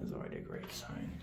That's already a great sign.